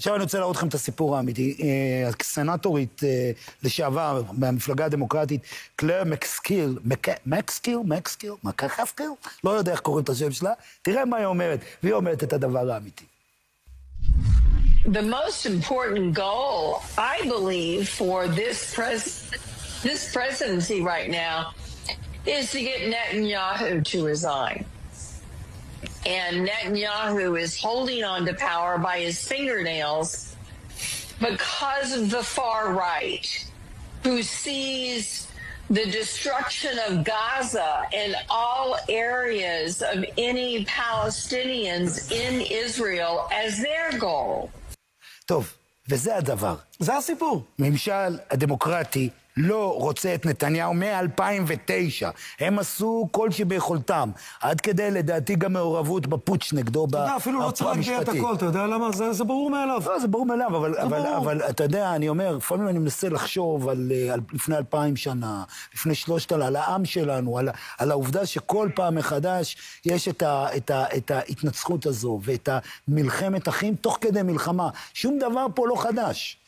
עכשיו אני רוצה להראות לכם את הסיפור האמיתי. אה, הסנטורית אה, לשעבר מהמפלגה הדמוקרטית, קלר מקסקיל, מקסקיל, מקסקיל, מקחפקיל, לא יודע איך קוראים את השם שלה, תראה מה היא אומרת, והיא אומרת את הדבר האמיתי. The most important goal, I believe, for this pres this presidency right now is to get Netanyahu to resign. And Netanyahu is holding on to power by his fingernails because of the far right, who sees the destruction of Gaza and all areas of any Palestinians in Israel as their goal. טוב, וזה הדבר. זה הסיפור. ממשל הדמוקרטי לא רוצה את נתניהו מ-2009. הם עשו כל שביכולתם, עד כדי, לדעתי, גם מעורבות בפוטש נגדו, אתה יודע, אפילו לא צריך להגביה את הכל, אתה יודע למה? זה, זה ברור מאליו. לא, זה ברור מאליו, אבל, אבל, ברור. אבל אתה יודע, אני אומר, לפעמים אני מנסה לחשוב על, אה, על לפני אלפיים שנה, לפני שלושת אלפים, על העם שלנו, על, על העובדה שכל פעם מחדש יש את, ה, את, ה, את ההתנצחות הזו ואת המלחמת אחים תוך כדי מלחמה. שום דבר פה לא חדש.